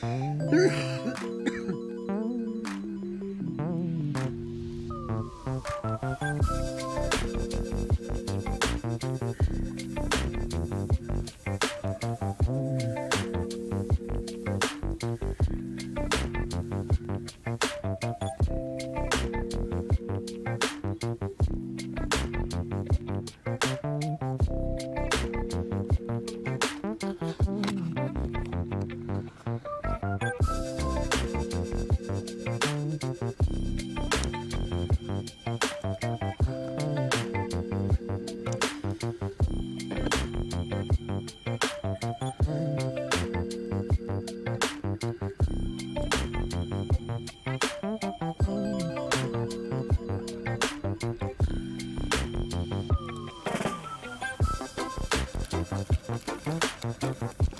Ha thank